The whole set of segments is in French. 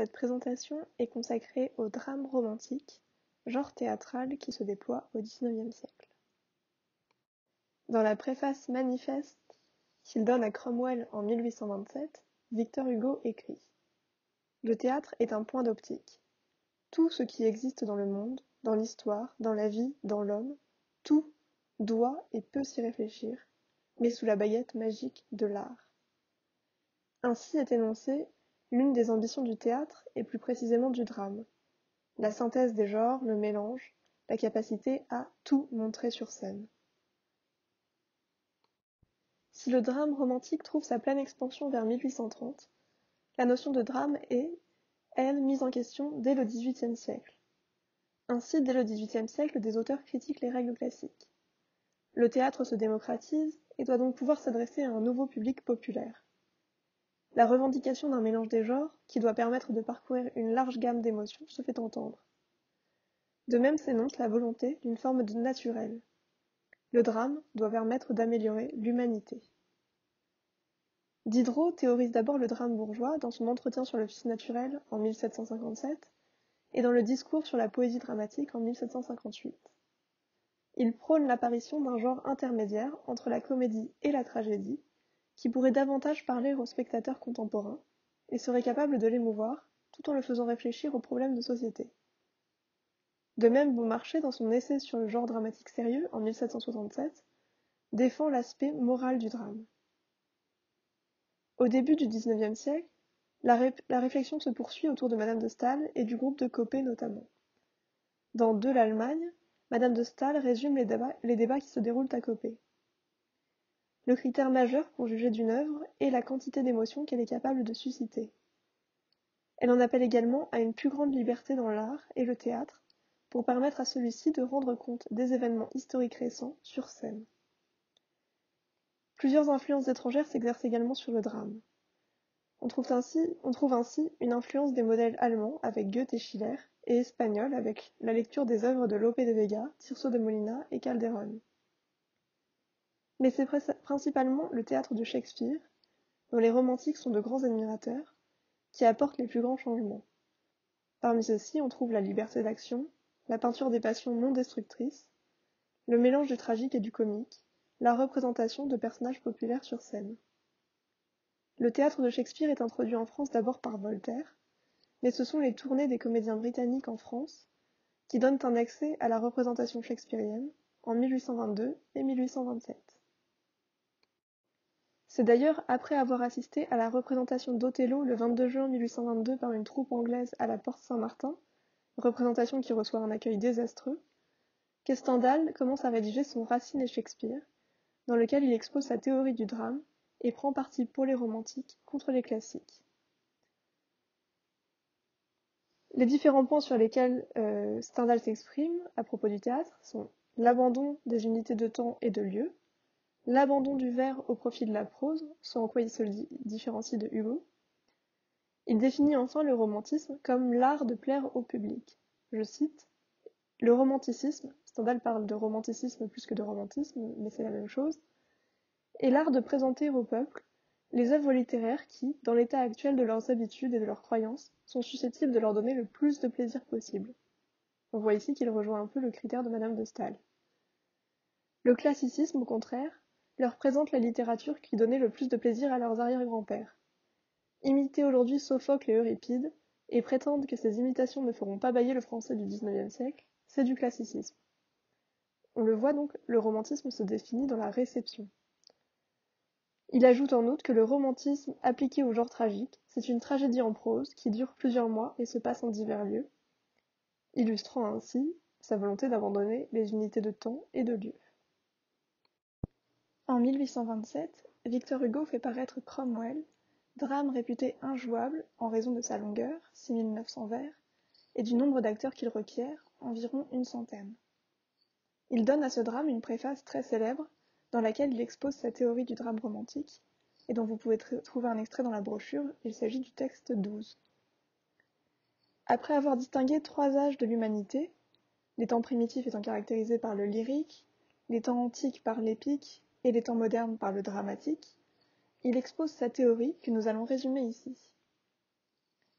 cette présentation est consacrée au drame romantique, genre théâtral qui se déploie au XIXe siècle. Dans la préface manifeste qu'il donne à Cromwell en 1827, Victor Hugo écrit Le théâtre est un point d'optique. Tout ce qui existe dans le monde, dans l'histoire, dans la vie, dans l'homme, tout doit et peut s'y réfléchir, mais sous la baguette magique de l'art. Ainsi est énoncée l'une des ambitions du théâtre et plus précisément du drame. La synthèse des genres, le mélange, la capacité à tout montrer sur scène. Si le drame romantique trouve sa pleine expansion vers 1830, la notion de drame est, elle, mise en question dès le XVIIIe siècle. Ainsi, dès le XVIIIe siècle, des auteurs critiquent les règles classiques. Le théâtre se démocratise et doit donc pouvoir s'adresser à un nouveau public populaire. La revendication d'un mélange des genres, qui doit permettre de parcourir une large gamme d'émotions, se fait entendre. De même s'énonce la volonté d'une forme de naturel. Le drame doit permettre d'améliorer l'humanité. Diderot théorise d'abord le drame bourgeois dans son entretien sur le fils naturel en 1757 et dans le discours sur la poésie dramatique en 1758. Il prône l'apparition d'un genre intermédiaire entre la comédie et la tragédie, qui pourrait davantage parler aux spectateurs contemporains et serait capable de l'émouvoir tout en le faisant réfléchir aux problèmes de société. De même, Beaumarchais, dans son essai sur le genre dramatique sérieux en 1767, défend l'aspect moral du drame. Au début du XIXe siècle, la, réflexion se poursuit autour de Madame de Staël et du groupe de Copé notamment. Dans De l'Allemagne, Madame de Staël résume les débats, les débats qui se déroulent à Copé. Le critère majeur pour juger d'une œuvre est la quantité d'émotions qu'elle est capable de susciter. Elle en appelle également à une plus grande liberté dans l'art et le théâtre pour permettre à celui-ci de rendre compte des événements historiques récents sur scène. Plusieurs influences étrangères s'exercent également sur le drame. On trouve, ainsi, une influence des modèles allemands avec Goethe et Schiller et espagnols avec la lecture des œuvres de Lope de Vega, Tirso de Molina et Calderón mais c'est principalement le théâtre de Shakespeare, dont les romantiques sont de grands admirateurs, qui apporte les plus grands changements. Parmi ceux-ci, on trouve la liberté d'action, la peinture des passions non destructrices, le mélange du tragique et du comique, la représentation de personnages populaires sur scène. Le théâtre de Shakespeare est introduit en France d'abord par Voltaire, mais ce sont les tournées des comédiens britanniques en France qui donnent un accès à la représentation shakespearienne en 1822 et 1827. C'est d'ailleurs après avoir assisté à la représentation d'Othello le 22 juin 1822 par une troupe anglaise à la Porte Saint-Martin, représentation qui reçoit un accueil désastreux, que Stendhal commence à rédiger son Racine et Shakespeare, dans lequel il expose sa théorie du drame et prend parti pour les romantiques contre les classiques. Les différents points sur lesquels euh, Stendhal s'exprime à propos du théâtre sont l'abandon des unités de temps et de lieu, l'abandon du vers au profit de la prose, ce en quoi il se différencie de Hugo. Il définit enfin le romantisme comme l'art de plaire au public. Je cite Le romanticisme, Stendhal parle de romanticisme plus que de romantisme, mais c'est la même chose, est l'art de présenter au peuple les œuvres littéraires qui, dans l'état actuel de leurs habitudes et de leurs croyances, sont susceptibles de leur donner le plus de plaisir possible. On voit ici qu'il rejoint un peu le critère de Madame de Staël. Le classicisme, au contraire, leur présente la littérature qui donnait le plus de plaisir à leurs arrière-grands-pères. Imiter aujourd'hui Sophocle et Euripide, et prétendre que ces imitations ne feront pas bailler le français du XIXe siècle, c'est du classicisme. On le voit donc, le romantisme se définit dans la réception. Il ajoute en outre que le romantisme appliqué au genre tragique, c'est une tragédie en prose qui dure plusieurs mois et se passe en divers lieux, illustrant ainsi sa volonté d'abandonner les unités de temps et de lieu. En 1827, Victor Hugo fait paraître Cromwell, drame réputé injouable en raison de sa longueur, 6900 vers, et du nombre d'acteurs qu'il requiert, environ une centaine. Il donne à ce drame une préface très célèbre dans laquelle il expose sa théorie du drame romantique, et dont vous pouvez trouver un extrait dans la brochure, il s'agit du texte 12. Après avoir distingué trois âges de l'humanité, les temps primitifs étant caractérisés par le lyrique, les temps antiques par l'épique et les temps modernes par le dramatique, il expose sa théorie que nous allons résumer ici.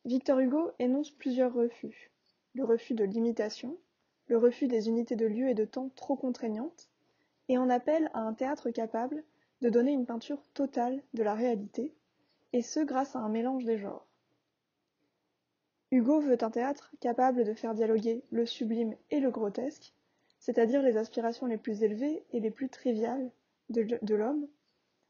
Victor Hugo énonce plusieurs refus. Le refus de l'imitation, le refus des unités de lieu et de temps trop contraignantes, et en appelle à un théâtre capable de donner une peinture totale de la réalité, et ce grâce à un mélange des genres. Hugo veut un théâtre capable de faire dialoguer le sublime et le grotesque, c'est-à-dire les aspirations les plus élevées et les plus triviales de l'homme,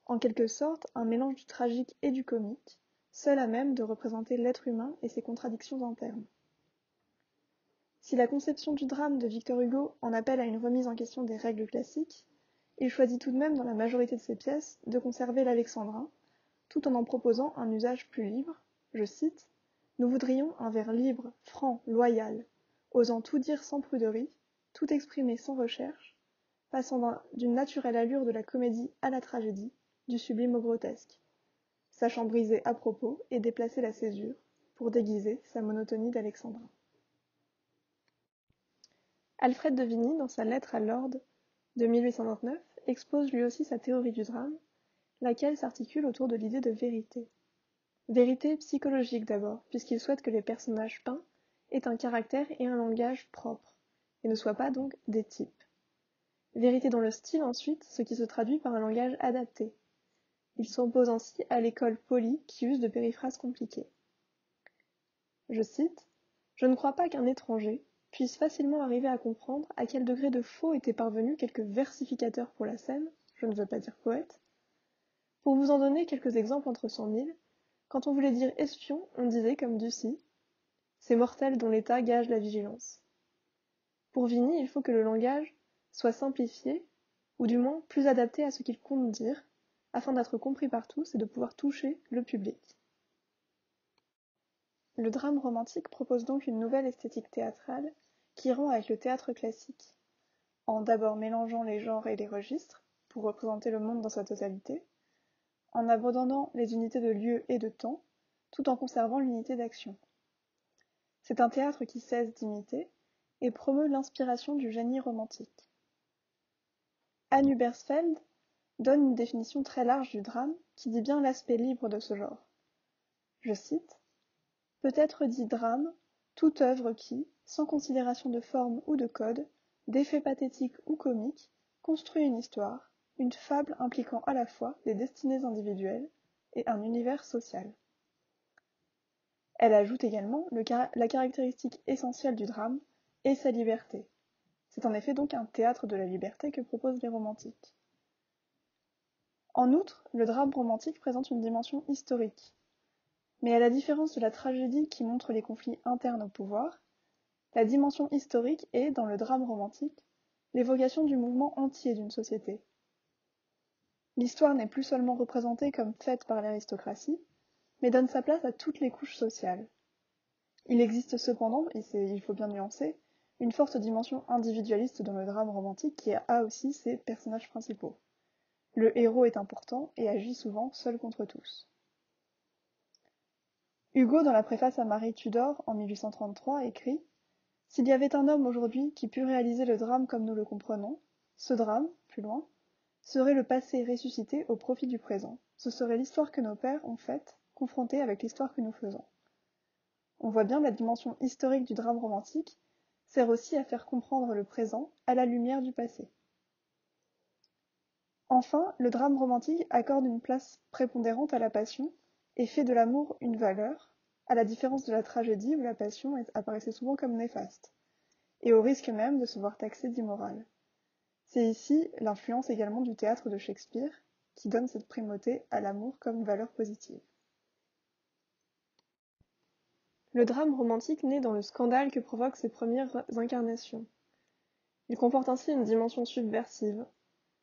en quelque sorte un mélange du tragique et du comique, seul à même de représenter l'être humain et ses contradictions internes. Si la conception du drame de Victor Hugo en appelle à une remise en question des règles classiques, il choisit tout de même dans la majorité de ses pièces de conserver l'alexandrin, tout en en proposant un usage plus libre, je cite, Nous voudrions un vers libre, franc, loyal, osant tout dire sans pruderie, tout exprimer sans recherche, passant d'une naturelle allure de la comédie à la tragédie, du sublime au grotesque, sachant briser à propos et déplacer la césure pour déguiser sa monotonie d'alexandrin. Alfred de Vigny, dans sa lettre à Lord de 1829, expose lui aussi sa théorie du drame, laquelle s'articule autour de l'idée de vérité. Vérité psychologique d'abord, puisqu'il souhaite que les personnages peints aient un caractère et un langage propres, et ne soient pas donc des types. Vérité dans le style ensuite, ce qui se traduit par un langage adapté, il s'oppose ainsi à l'école polie qui use de périphrases compliquées. Je cite Je ne crois pas qu'un étranger puisse facilement arriver à comprendre à quel degré de faux étaient parvenus quelques versificateurs pour la scène, je ne veux pas dire poète. Pour vous en donner quelques exemples entre cent mille, quand on voulait dire espion, on disait comme Ducy C'est mortel dont l'État gage la vigilance. Pour Vigny, il faut que le langage soit simplifié, ou du moins plus adapté à ce qu'il compte dire, afin d'être compris par tous et de pouvoir toucher le public. Le drame romantique propose donc une nouvelle esthétique théâtrale qui rend avec le théâtre classique, en d'abord mélangeant les genres et les registres pour représenter le monde dans sa totalité, en abandonnant les unités de lieu et de temps, tout en conservant l'unité d'action. C'est un théâtre qui cesse d'imiter et promeut l'inspiration du génie romantique. Anne Hubersfeld donne une définition très large du drame qui dit bien l'aspect libre de ce genre. Je cite Peut être dit drame toute œuvre qui, sans considération de forme ou de code, d'effet pathétique ou comique, construit une histoire, une fable impliquant à la fois des destinées individuelles et un univers social. Elle ajoute également la caractéristique essentielle du drame et sa liberté. C'est en effet donc un théâtre de la liberté que proposent les romantiques. En outre, le drame romantique présente une dimension historique. Mais à la différence de la tragédie qui montre les conflits internes au pouvoir, la dimension historique est, dans le drame romantique, l'évocation du mouvement entier d'une société. L'histoire n'est plus seulement représentée comme faite par l'aristocratie, mais donne sa place à toutes les couches sociales. Il existe cependant, et il faut bien nuancer, une forte dimension individualiste dans le drame romantique qui a aussi ses personnages principaux. Le héros est important et agit souvent seul contre tous. Hugo, dans la préface à Marie Tudor en 1833, écrit S'il y avait un homme aujourd'hui qui pût réaliser le drame comme nous le comprenons, ce drame, plus loin, serait le passé ressuscité au profit du présent. Ce serait l'histoire que nos pères ont faite, confrontée avec l'histoire que nous faisons. On voit bien la dimension historique du drame romantique sert aussi à faire comprendre le présent à la lumière du passé. Enfin, le drame romantique accorde une place prépondérante à la passion et fait de l'amour une valeur, à la différence de la tragédie où la passion apparaissait souvent comme néfaste, et au risque même de se voir taxée d'immorale. C'est ici l'influence également du théâtre de Shakespeare qui donne cette primauté à l'amour comme valeur positive. Le drame romantique naît dans le scandale que provoquent ses premières incarnations. Il comporte ainsi une dimension subversive,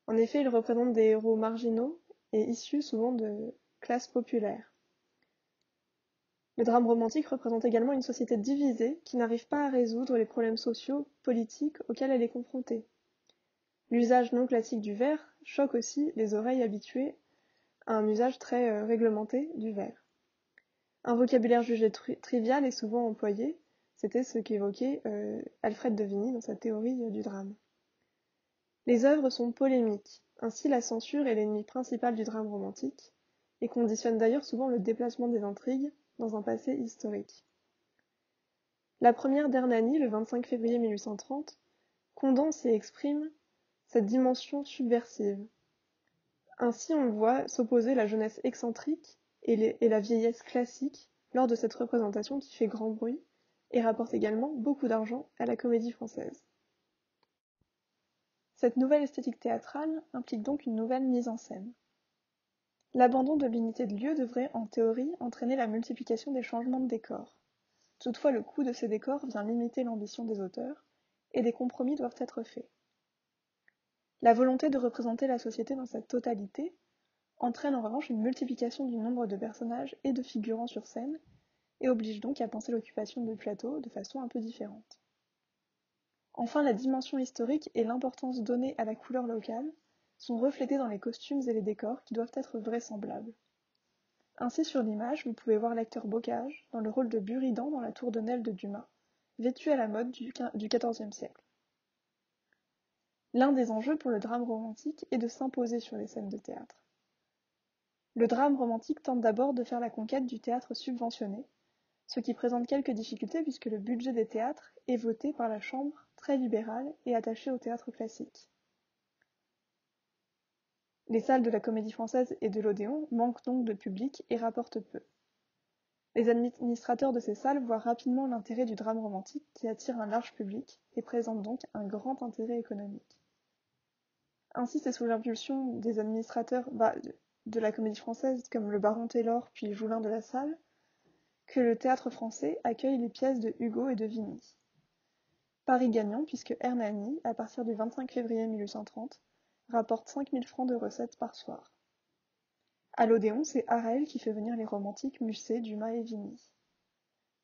en effet, il représente des héros marginaux et issus souvent de classes populaires. Le drame romantique représente également une société divisée qui n'arrive pas à résoudre les problèmes sociaux, politiques auxquels elle est confrontée. L'usage non classique du vers choque aussi les oreilles habituées à un usage très euh, réglementé du vers. Un vocabulaire jugé trivial est souvent employé, c'était ce qu'évoquait euh, Alfred de Vigny dans sa théorie euh, du drame. Les œuvres sont polémiques, ainsi la censure est l'ennemi principal du drame romantique, et conditionne d'ailleurs souvent le déplacement des intrigues dans un passé historique. La première d'Hernani, le 25 février 1830, condense et exprime cette dimension subversive. Ainsi on voit s'opposer la jeunesse excentrique et, la vieillesse classique lors de cette représentation qui fait grand bruit et rapporte également beaucoup d'argent à la comédie française. Cette nouvelle esthétique théâtrale implique donc une nouvelle mise en scène. L'abandon de l'unité de lieu devrait, en théorie, entraîner la multiplication des changements de décors. Toutefois, le coût de ces décors vient limiter l'ambition des auteurs, et des compromis doivent être faits. La volonté de représenter la société dans sa totalité entraîne en revanche une multiplication du nombre de personnages et de figurants sur scène, et oblige donc à penser l'occupation du plateau de façon un peu différente. Enfin, la dimension historique et l'importance donnée à la couleur locale sont reflétées dans les costumes et les décors qui doivent être vraisemblables. Ainsi sur l'image, vous pouvez voir l'acteur Bocage dans le rôle de Buridan dans la tour de Nesle de Dumas, vêtu à la mode du XIVe siècle. L'un des enjeux pour le drame romantique est de s'imposer sur les scènes de théâtre. Le drame romantique tente d'abord de faire la conquête du théâtre subventionné, ce qui présente quelques difficultés puisque le budget des théâtres est voté par la Chambre, très libérale et attachée au théâtre classique. Les salles de la Comédie Française et de l'Odéon manquent donc de public et rapportent peu. Les administrateurs de ces salles voient rapidement l'intérêt du drame romantique qui attire un large public et présente donc un grand intérêt économique. Ainsi, c'est sous l'impulsion des administrateurs bah, de la Comédie Française comme le baron Taylor puis Joulin de la Salle que le théâtre français accueille les pièces de Hugo et de Vigny. Paris gagnant puisque Hernani, à partir du 25 février 1830, rapporte 5000 francs de recettes par soir. À l'Odéon, c'est Harel qui fait venir les romantiques Musset, Dumas et Vigny.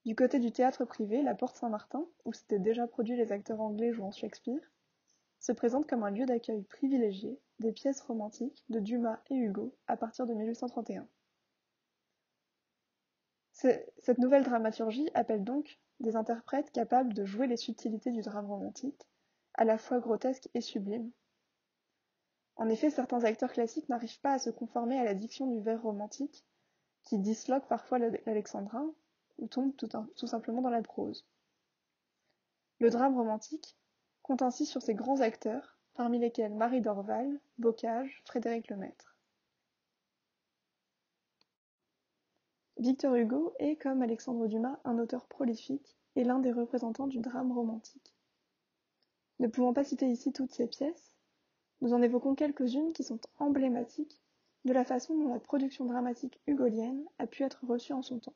Du côté du théâtre privé, la Porte Saint-Martin, où s'étaient déjà produits les acteurs anglais jouant Shakespeare, se présente comme un lieu d'accueil privilégié des pièces romantiques de Dumas et Hugo à partir de 1831. Cette nouvelle dramaturgie appelle donc des interprètes capables de jouer les subtilités du drame romantique, à la fois grotesque et sublime, en effet, certains acteurs classiques n'arrivent pas à se conformer à la diction du vers romantique, qui disloque parfois l'alexandrin, ou tombe tout, simplement dans la prose. Le drame romantique compte ainsi sur ses grands acteurs, parmi lesquels Marie Dorval, Bocage, Frédéric Lemaître. Victor Hugo est, comme Alexandre Dumas, un auteur prolifique et l'un des représentants du drame romantique. Ne pouvant pas citer ici toutes ses pièces, nous en évoquons quelques-unes qui sont emblématiques de la façon dont la production dramatique hugolienne a pu être reçue en son temps.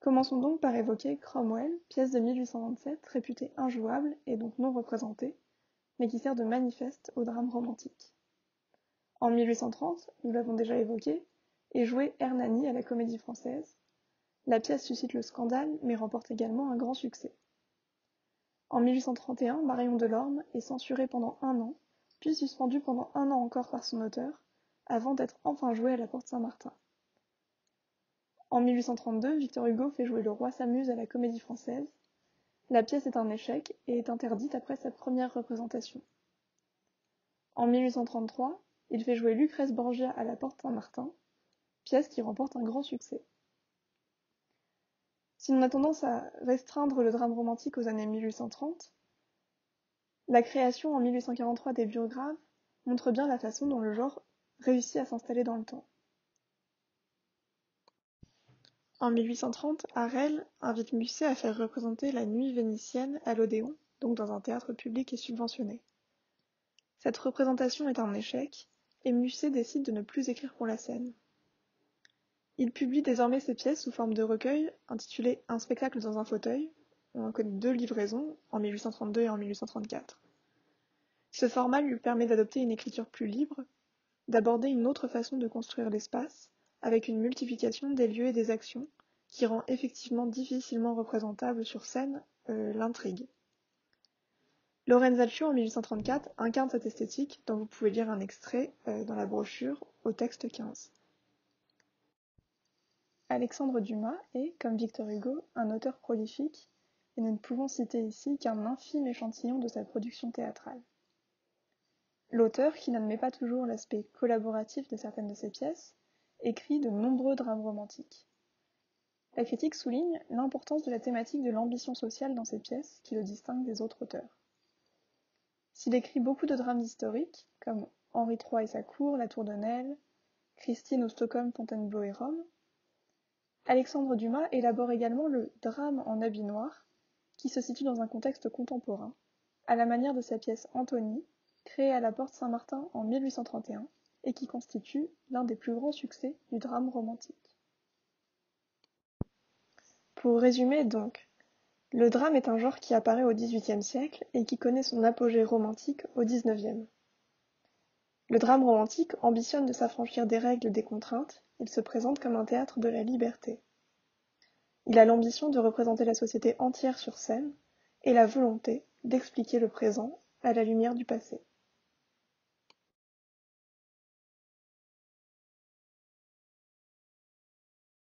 Commençons donc par évoquer Cromwell, pièce de 1827 réputée injouable et donc non représentée, mais qui sert de manifeste au drame romantique. En 1830, nous l'avons déjà évoqué, est joué Hernani à la Comédie Française. La pièce suscite le scandale, mais remporte également un grand succès. En 1831, Marion Delorme est censurée pendant un an, puis suspendue pendant un an encore par son auteur, avant d'être enfin jouée à la Porte Saint-Martin. En 1832, Victor Hugo fait jouer le roi s'amuse à la Comédie Française. La pièce est un échec et est interdite après sa première représentation. En 1833, il fait jouer Lucrèce Borgia à la Porte Saint-Martin, pièce qui remporte un grand succès. Si l'on a tendance à restreindre le drame romantique aux années 1830, la création en 1843 des biographes montre bien la façon dont le genre réussit à s'installer dans le temps. En 1830, Harel invite Musset à faire représenter la nuit vénitienne à l'Odéon, donc dans un théâtre public et subventionné. Cette représentation est un échec, et Musset décide de ne plus écrire pour la scène. Il publie désormais ses pièces sous forme de recueil intitulé Un spectacle dans un fauteuil. On en connaît deux livraisons, en 1832 et en 1834. Ce format lui permet d'adopter une écriture plus libre, d'aborder une autre façon de construire l'espace, avec une multiplication des lieux et des actions, qui rend effectivement difficilement représentable sur scène euh, l'intrigue. Lorenzaccio en 1834 incarne cette esthétique dont vous pouvez lire un extrait euh, dans la brochure au texte 15. Alexandre Dumas est, comme Victor Hugo, un auteur prolifique, et nous ne pouvons citer ici qu'un infime échantillon de sa production théâtrale. L'auteur, qui n'admet pas toujours l'aspect collaboratif de certaines de ses pièces, écrit de nombreux drames romantiques. La critique souligne l'importance de la thématique de l'ambition sociale dans ces pièces qui le distingue des autres auteurs. S'il écrit beaucoup de drames historiques, comme Henri III et sa cour, La Tour de Nesle, Christine ou Stockholm, Fontainebleau et Rome, Alexandre Dumas élabore également le drame en habit noir, qui se situe dans un contexte contemporain, à la manière de sa pièce Anthony, créée à la Porte Saint-Martin en 1831 et qui constitue l'un des plus grands succès du drame romantique. Pour résumer donc, le drame est un genre qui apparaît au XVIIIe siècle et qui connaît son apogée romantique au XIXe. Le drame romantique ambitionne de s'affranchir des règles des contraintes, il se présente comme un théâtre de la liberté. Il a l'ambition de représenter la société entière sur scène et la volonté d'expliquer le présent à la lumière du passé.